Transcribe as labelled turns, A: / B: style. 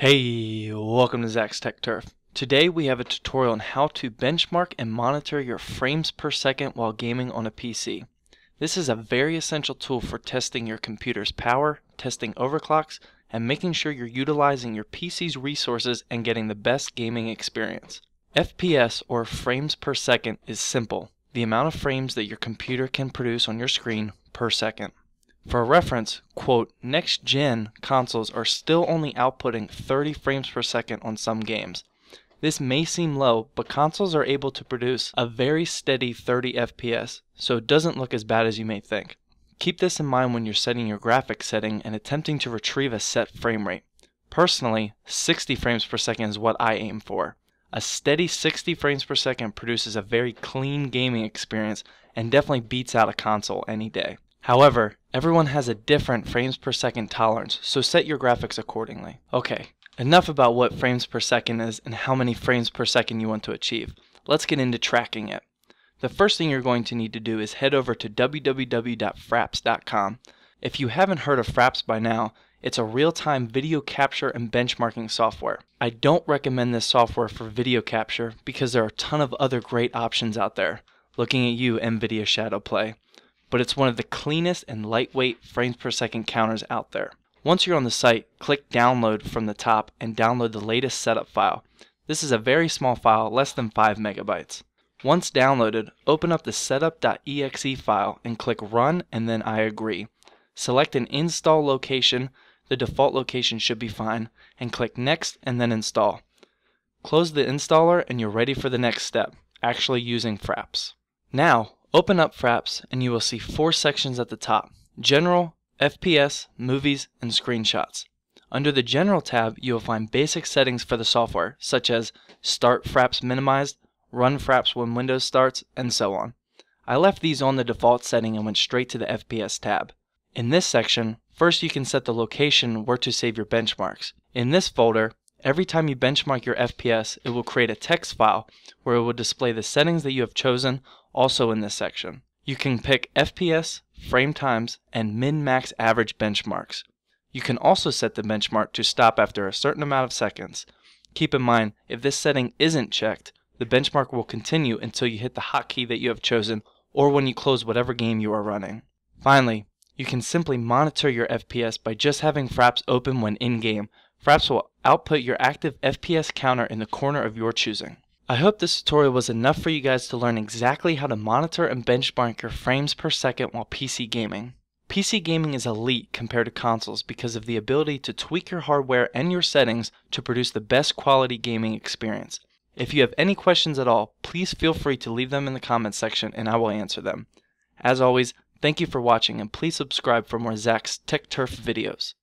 A: Hey, welcome to Zach's Tech Turf. Today we have a tutorial on how to benchmark and monitor your frames per second while gaming on a PC. This is a very essential tool for testing your computer's power, testing overclocks, and making sure you're utilizing your PC's resources and getting the best gaming experience. FPS or frames per second is simple, the amount of frames that your computer can produce on your screen per second. For reference, quote, next gen consoles are still only outputting 30 frames per second on some games. This may seem low, but consoles are able to produce a very steady 30 FPS, so it doesn't look as bad as you may think. Keep this in mind when you're setting your graphics setting and attempting to retrieve a set frame rate. Personally, 60 frames per second is what I aim for. A steady 60 frames per second produces a very clean gaming experience and definitely beats out a console any day. However, everyone has a different frames per second tolerance, so set your graphics accordingly. Okay, enough about what frames per second is and how many frames per second you want to achieve. Let's get into tracking it. The first thing you're going to need to do is head over to www.fraps.com. If you haven't heard of Fraps by now, it's a real-time video capture and benchmarking software. I don't recommend this software for video capture because there are a ton of other great options out there. Looking at you, NVIDIA Shadowplay but it's one of the cleanest and lightweight frames per second counters out there. Once you're on the site, click download from the top and download the latest setup file. This is a very small file, less than 5 megabytes. Once downloaded, open up the setup.exe file and click run and then I agree. Select an install location, the default location should be fine, and click next and then install. Close the installer and you're ready for the next step, actually using Fraps. Now, Open up Fraps and you will see four sections at the top, General, FPS, Movies, and Screenshots. Under the General tab, you will find basic settings for the software, such as Start Fraps Minimized, Run Fraps when Windows starts, and so on. I left these on the default setting and went straight to the FPS tab. In this section, first you can set the location where to save your benchmarks. In this folder, every time you benchmark your FPS, it will create a text file where it will display the settings that you have chosen also in this section. You can pick FPS, frame times, and min-max average benchmarks. You can also set the benchmark to stop after a certain amount of seconds. Keep in mind, if this setting isn't checked, the benchmark will continue until you hit the hotkey that you have chosen or when you close whatever game you are running. Finally, you can simply monitor your FPS by just having Fraps open when in-game. Fraps will output your active FPS counter in the corner of your choosing. I hope this tutorial was enough for you guys to learn exactly how to monitor and benchmark your frames per second while PC gaming. PC gaming is elite compared to consoles because of the ability to tweak your hardware and your settings to produce the best quality gaming experience. If you have any questions at all, please feel free to leave them in the comments section and I will answer them. As always, thank you for watching and please subscribe for more Zach's Tech Turf videos.